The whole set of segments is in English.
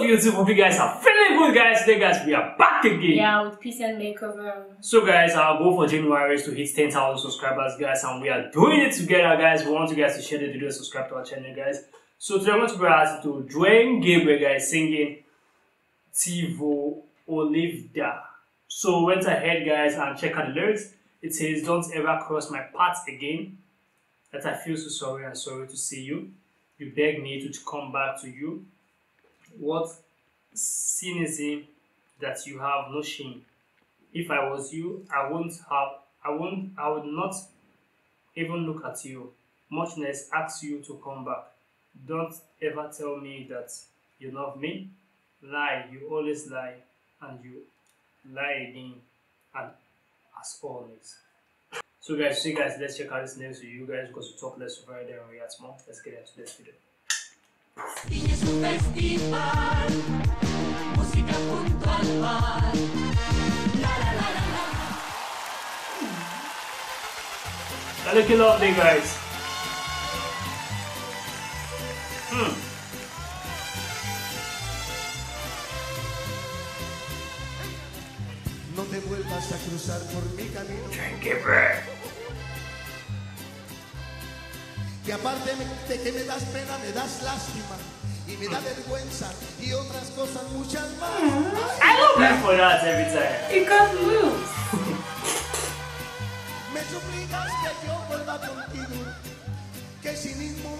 up YouTube? Hope you guys are feeling good guys. Today guys we are back again. Yeah, with peace and makeover. So guys, our goal for January is to hit 10,000 subscribers guys and we are doing it together guys. We want you guys to share the video, subscribe to our channel guys. So today I want to be asked to Juan Gabriel guys singing Tivo Olivia. So went ahead guys and check out the lyrics. It says don't ever cross my path again. That I feel so sorry and sorry to see you. You beg me to come back to you what cynicism that you have no shame. If I was you, I wouldn't have I won't I would not even look at you, much less ask you to come back. Don't ever tell me that you love me. Lie, you always lie, and you lie again, and as always. So guys, see guys, let's check out this next video, you guys, because we talk less over there and react more. Let's get into this video. Viña es un festival, música junto al mar. La la la la la. They're looking lovely, guys. Hmm. No te vuelvas a cruzar por mi camino, Drink it, que aparte de que me das pena, me das lástima y me da vergüenza y otras cosas muchas más. I love that for that every time. It got moves. Me suplicas que yo vuelva contigo, que cinismo,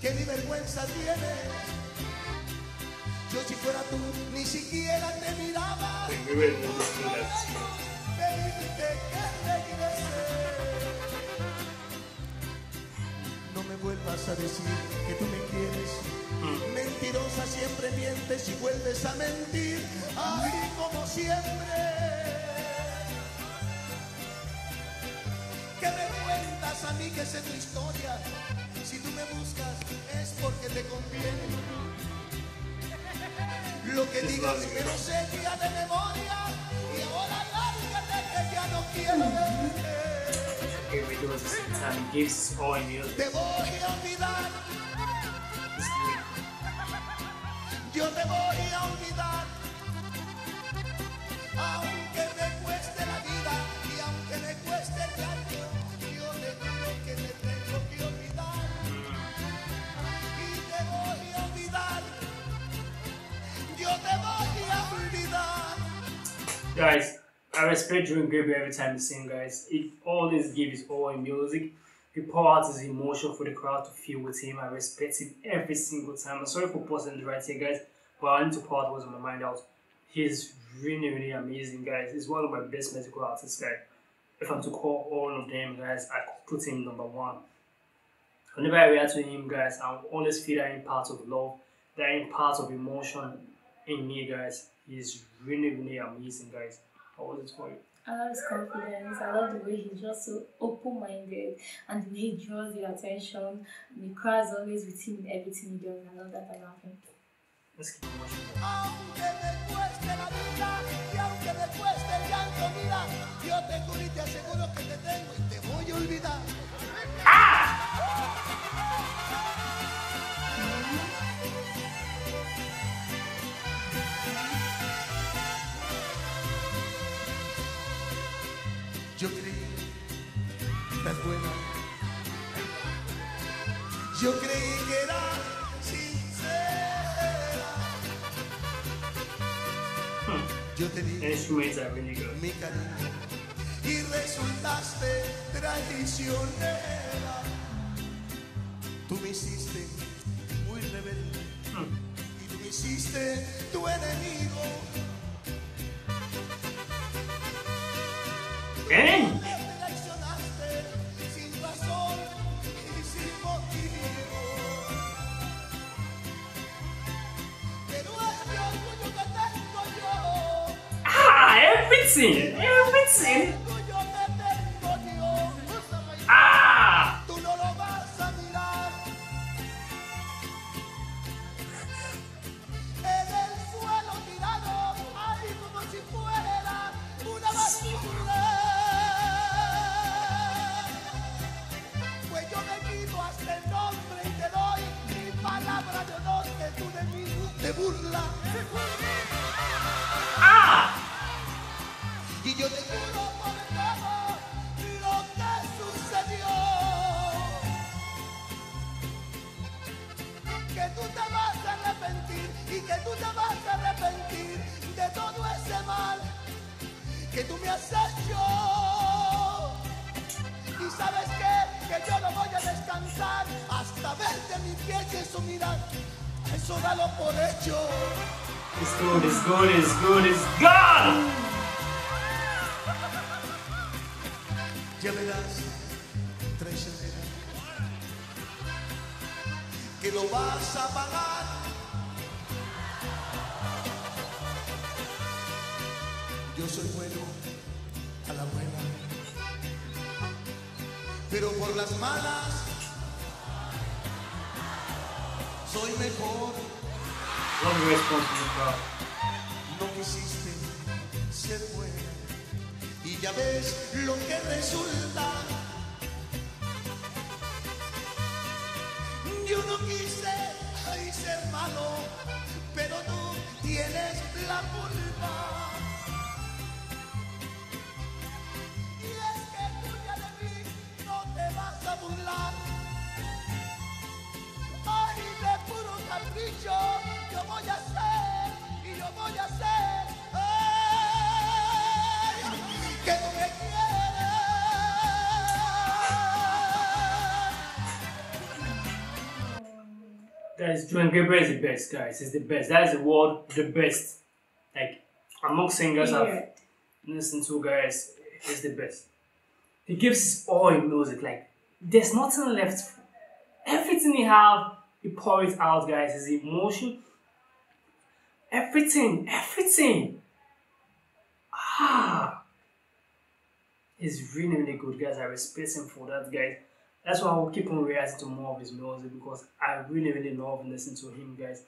que ni vergüenza tienes. Yo si fuera tú, ni siquiera te miraba. Pedirte que regrese. Vuelvas a decir que tú me quieres. Mentirosa siempre mientes y vuelves a mentir. Ay, como siempre. Que me cuentas a mí que sé tu historia. Si tú me buscas es porque te conviene. Lo que digas me lo sé ya de memoria. Y ahora lárgate que ya no quiero verte. He gives in music. Te voy a olvidar, yo te voy a olvidar. Aunque me cueste la vida y aunque me cueste el llanto, yo te juro que te tengo que olvidar. Y te voy a olvidar, yo te voy a olvidar. Guys, I respect Juan Gabriel every time he sing, guys. He always gives his all in music. He pour out his emotion for the crowd to feel with him. I respect him every single time. I'm sorry for pausing the right here, guys, but I need to pour out what's on my mind out. He's really, really amazing, guys. He's one of my best medical artists, guys. If I'm to call all of them, guys, I could put him number one. Whenever I react to him, guys, I'm always feel that in part of love, that in part of emotion in me, guys. He's really, really amazing, guys. How was it for you? I love his confidence. I love the way he's just so open minded and the way he draws your attention. The crowd's always with him in everything he does. I love that about him. Let's keep watching. Yo creí que eras buena. Yo creí que eras sincera. Yo te di mi cariño y resultaste traicionera. medicina. É uma medicina. Y yo te juro por todo lo que sucedió. Que tú te vas a arrepentir y que tú te vas a arrepentir de todo ese mal que tú me has hecho. Y sabes qué? que yo no voy a descansar hasta verte mi pies y eso mirar. Eso dalo por hecho. It's good, it's good, it's good, it's God! Gone! Ya verás, traicionera, que lo vas a pagar. Yo soy bueno a la buena, pero por las malas soy mejor. No quisiste ser buena y ya ves lo que resulta. Yo no quise ay, ser malo, pero tú tienes la culpa. Guys, Juan Gabriel is the best, guys. He's the best. That is the word, the best. Like, among singers I've listened to, guys, he's the best. He gives his all in music. Like, there's nothing left. Everything he have, he pours it out, guys. His emotion, everything, everything. Ah, he's really, really good, guys. I respect him for that, guys. That's why I will keep on reacting to more of his music because I really, really love listening to him, guys.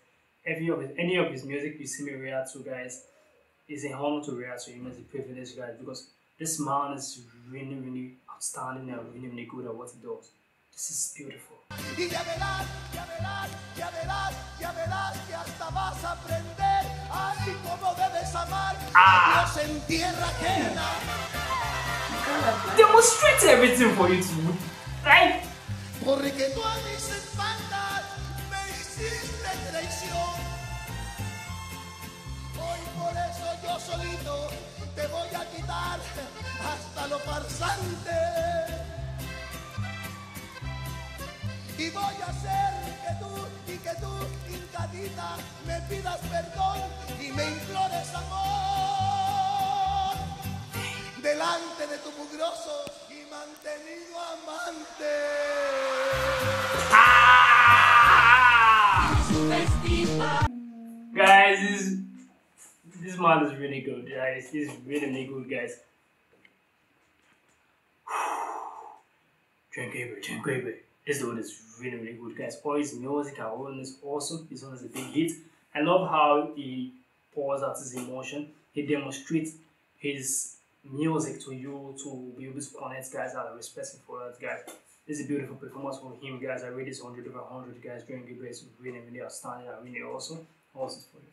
Every of his, any of his music you see me react to, guys, is an honor to react to him. It's a privilege, guys, because this man is really, really outstanding and really, really good at what he does. This is beautiful. A Ah. a Dios en tierra ajena. Demonstrate everything for you to Porque tú a mis espaldas me hiciste traición. Hoy por eso yo solito te voy a quitar hasta lo farsante. Y voy a hacer que tú y que tú, hincadita, me pidas perdón y me implores amor. Delante de tu mugroso y mantenido. Ah! Guys, this this man is really good, guys. He's really, really good, guys. John Gabriel. This dude is really, really good, guys. All his music and all is awesome. This one is a big hit. I love how he pours out his emotion. He demonstrates his music to you to be able to connect, guys. I respect him for that, guys. Is a beautiful performance from him, guys. I read this 100 over 100, guys. John Gabriel is really, really outstanding and really awesome. Awesome for you.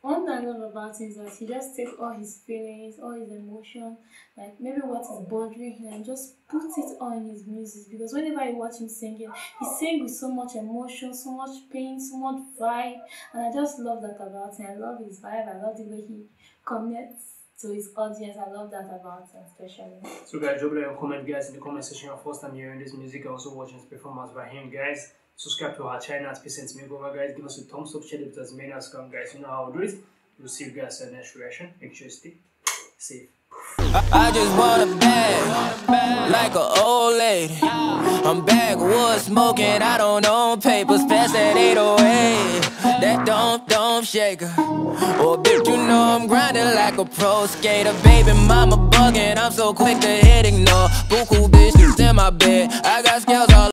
One thing I love about him is that he just takes all his feelings, all his emotion, like maybe what is bothering him, and just puts it on his music. Because whenever you watch him singing, he sings with so much emotion, so much pain, so much vibe, and I just love that about him. I love his vibe. I love the way he connects to his audience. I love that about him, especially. So guys, drop a comment guys in the comment section your first time hearing this music and also watching this performance by him guys. Subscribe to our channel at Percent Makeover guys. Give us a thumbs up, share it with as many as come guys. You know how we do it. We'll see you guys in the next reaction. Make sure you stay safe. I just want a bag, like an old lady. I'm backwoods smoking, I don't own papers, pass that 808. That don't, don't shaker. Oh, bitch, you know I'm grinding like a pro skater. Baby mama bugging, I'm so quick to hit ignore. Buku bitches in my bed, I got scales all